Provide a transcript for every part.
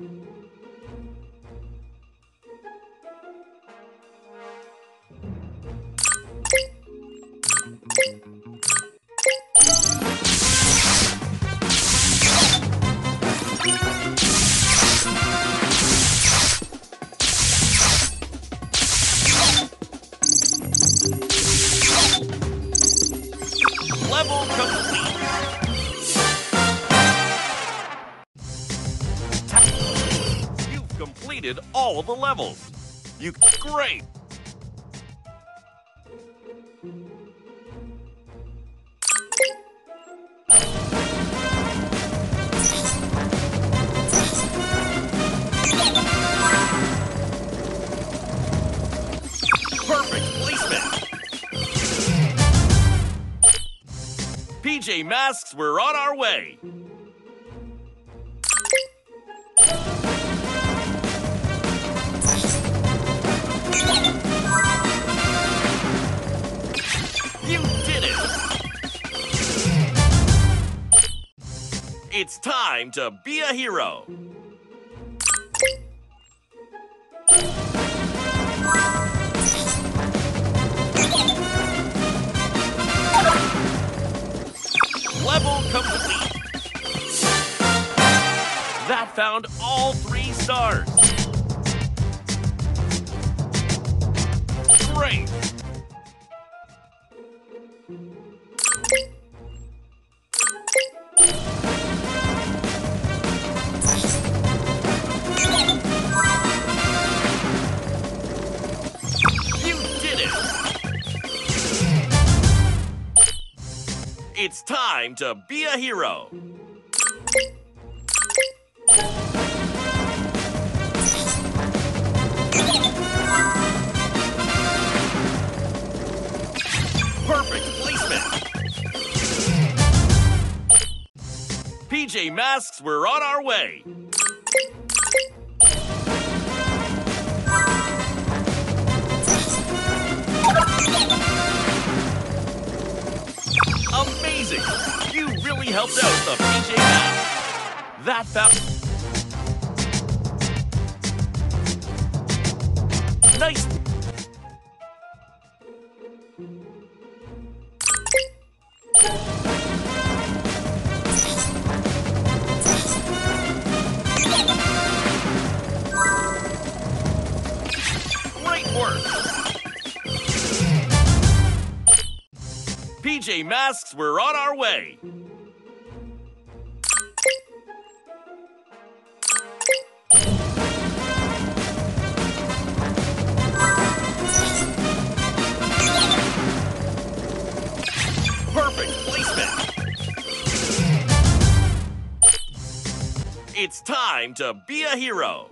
Level completed all the levels. You great. Perfect placement. PJ Masks, we're on our way. It's time to be a hero. Level complete. That found all three stars. Great. It's time to be a hero. Perfect placement. PJ Masks, we're on our way. Really helped out the PJ Masks. That. Nice. PJ Masks, we're on our way. Perfect placement. It's time to be a hero.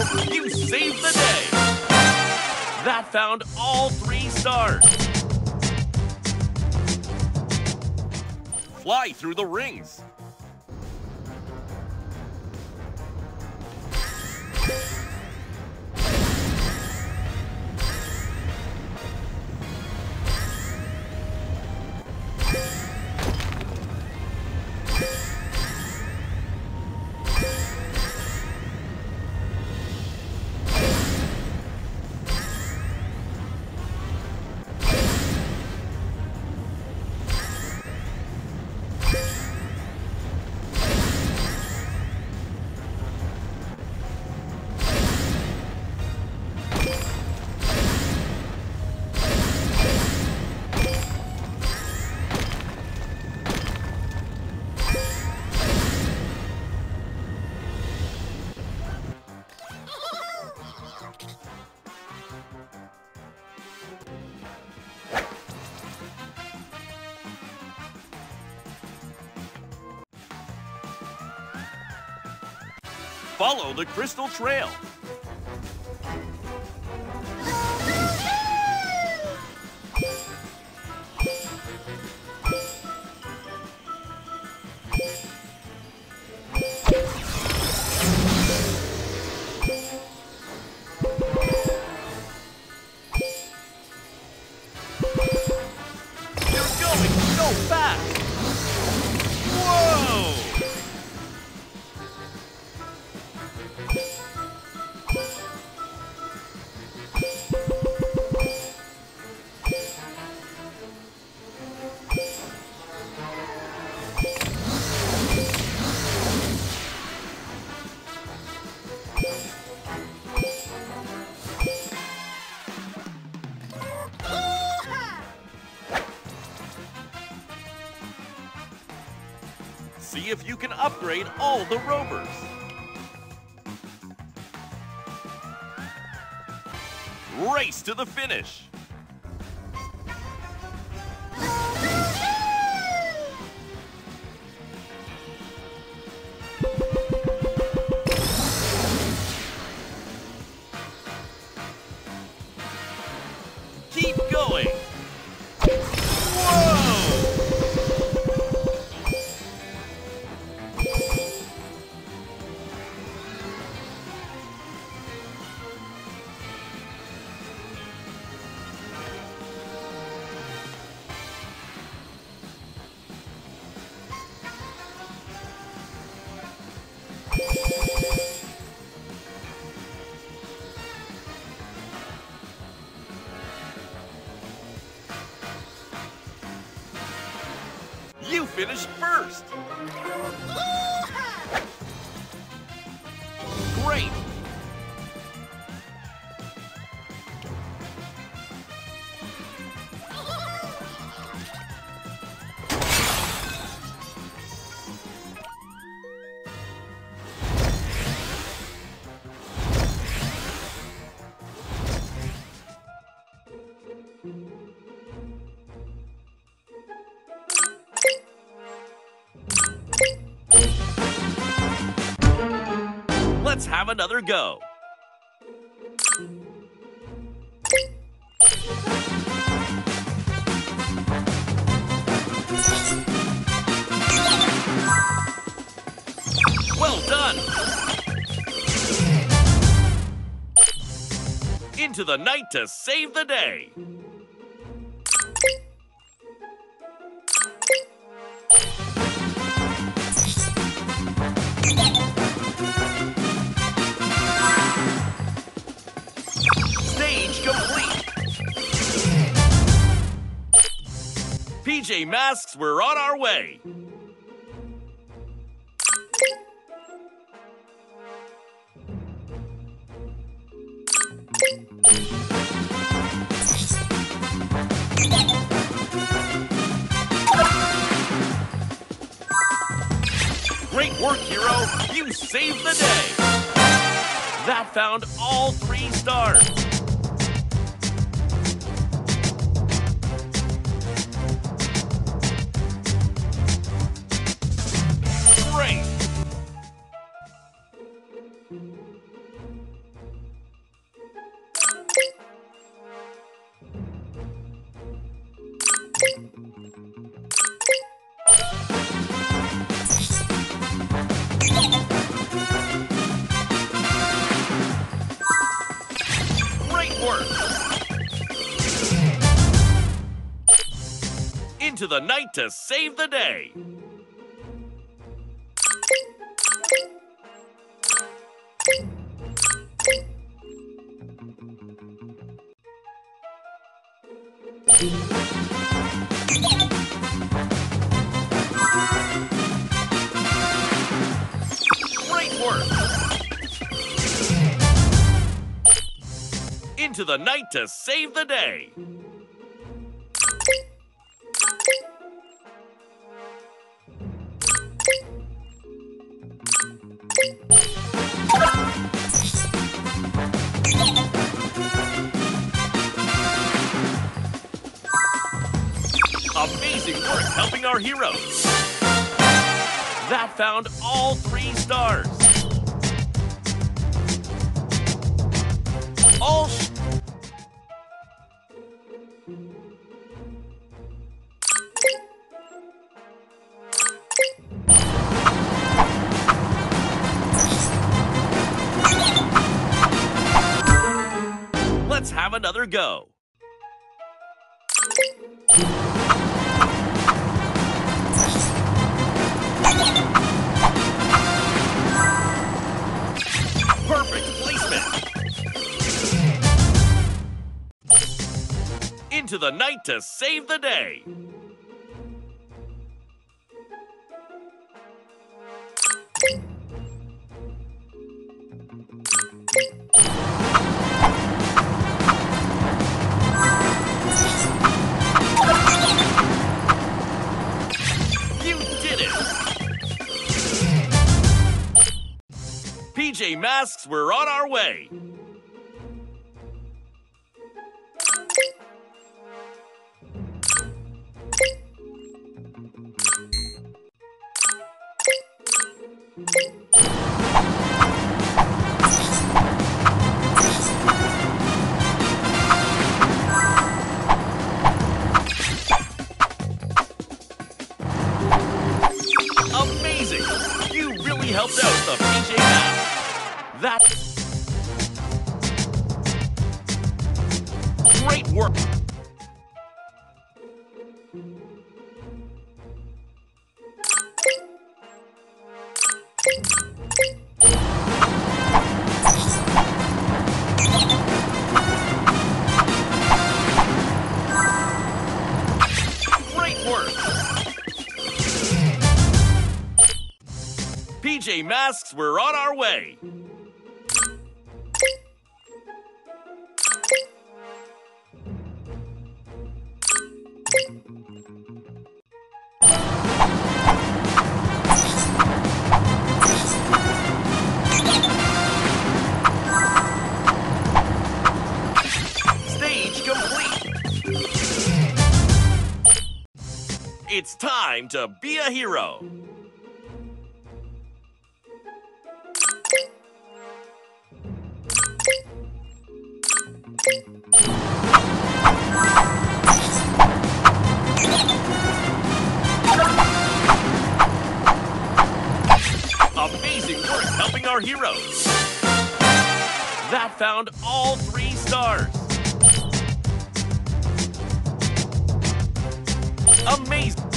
You saved the day! That found all three stars. Fly through the rings. Follow the Crystal Trail. See if you can upgrade all the rovers. Race to the finish. You finished first. Great. Let's have another go. Well done. Into the night to save the day. PJ Masks, we're on our way. Great work, hero. You saved the day. That found all three stars. Into the night to save the day. Great work. Into the night to save the day. Amazing work helping our heroes. That found all three stars. All Let's have another go. The night to save the day. PJ Masks, we're on our way. Amazing! Masks, we're on our way. Stage complete. It's time to be a hero. Amazing work helping our heroes. That found all three stars. Amazing.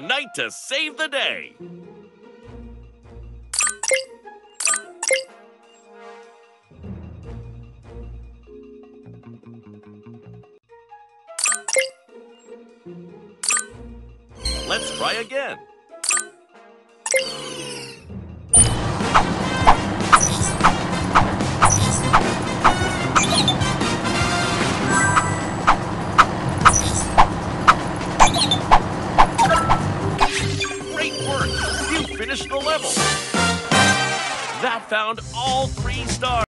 The night to save the day. Let's try again. Found all three stars.